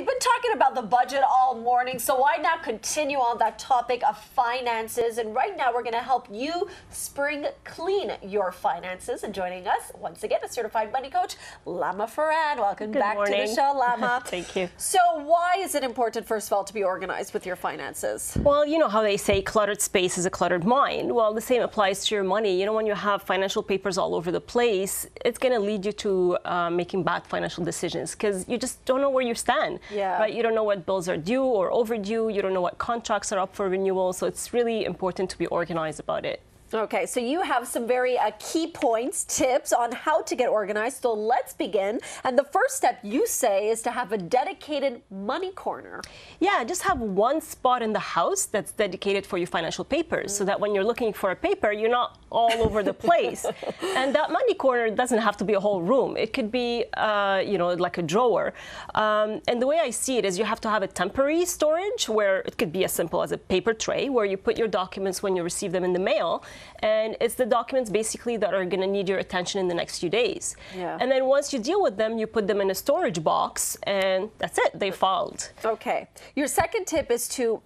we've been talking about the budget all morning, so why not continue on that topic of finances? And right now, we're going to help you spring clean your finances. And joining us once again, a certified money coach, Lama Farran. Welcome Good back morning. to the show, Lama. Thank you. So, why is it important, first of all, to be organized with your finances? Well, you know how they say cluttered space is a cluttered mind. Well, the same applies to your money. You know, when you have financial papers all over the place, it's going to lead you to uh, making bad financial decisions because you just don't know where you stand. Yeah. Right? You don't know what bills are due or overdue. You don't know what contracts are up for renewal. So it's really important to be organized about it. Okay, so you have some very uh, key points, tips on how to get organized. So let's begin. And the first step you say is to have a dedicated money corner. Yeah, just have one spot in the house that's dedicated for your financial papers so that when you're looking for a paper, you're not all over the place. and that money corner doesn't have to be a whole room. It could be, uh, you know, like a drawer. Um, and the way I see it is you have to have a temporary storage where it could be as simple as a paper tray where you put your documents when you receive them in the mail. And it's the documents basically that are going to need your attention in the next few days. Yeah. And then once you deal with them, you put them in a storage box and that's it. They filed. Okay. Your second tip is to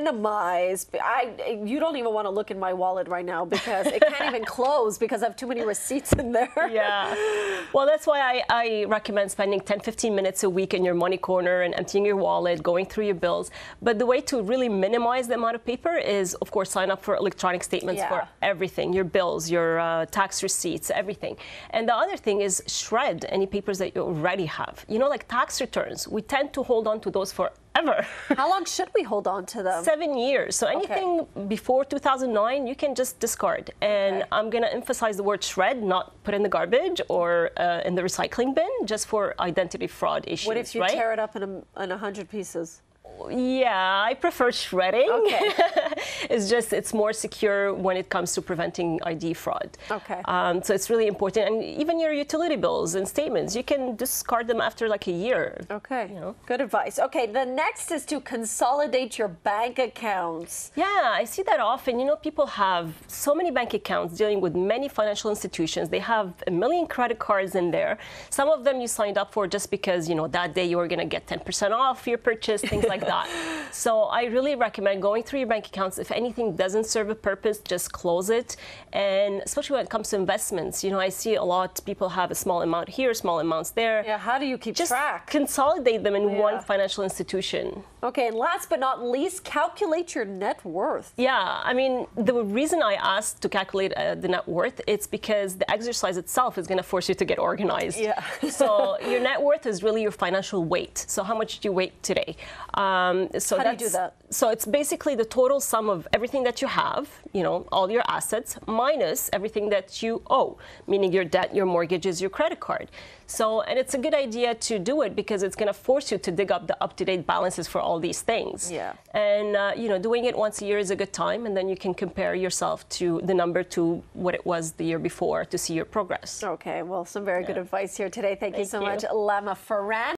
minimize. I you don't even want to look in my wallet right now because it can't even close because I have too many receipts in there. Yeah. Well, that's why I, I recommend spending 10, 15 minutes a week in your money corner and emptying your wallet, going through your bills. But the way to really minimize the amount of paper is, of course, sign up for electronic statements Yeah. for everything your bills, your uh, tax receipts, everything. And the other thing is shred any papers that you already have. You know, like tax returns, we tend to hold on to those forever. How long should we hold on to them? Seven years. So anything before 2009, you can just discard. And Okay. I'm going to emphasize the word shred, not put in the garbage or uh, in the recycling bin, just for identity fraud issues. What if you right? tear it up in a, in a hundred pieces? Yeah, I prefer shredding. Okay. it's just it's more secure when it comes to preventing ID fraud. Okay. Um, so it's really important, and even your utility bills and statements, you can discard them after like a year. Okay. You know? Good advice. Okay. The next is to consolidate your bank accounts. Yeah, I see that often. You know, people have so many bank accounts dealing with many financial institutions. They have a million credit cards in there. Some of them you signed up for just because, you know, that day you were going to get 10% off your purchase, things like that. So I really recommend going through your bank accounts. If anything doesn't serve a purpose, just close it. And especially when it comes to investments, you know, I see a lot people have a small amount here, small amounts there. Yeah. How do you keep Just track? consolidate them in Yeah. one financial institution. Okay. And last but not least, calculate your net worth. Yeah, I mean, the reason I asked to calculate uh, the net worth, it's because the exercise itself is going to force you to get organized. Yeah. so your net worth is really your financial weight. So how much do you weigh today? Um, so How do you do that? So it's basically the total sum of everything that you have, you know, all your assets, minus everything that you owe, meaning your debt, your mortgages, your credit card. So, and it's a good idea to do it because it's going to force you to dig up the up-to-date balances for all these things. Yeah. And uh, you know, doing it once a year is a good time, and then you can compare yourself to the number to what it was the year before to see your progress. Okay. Well, some very good advice here today. Thank, you so you. much, Lama Farran.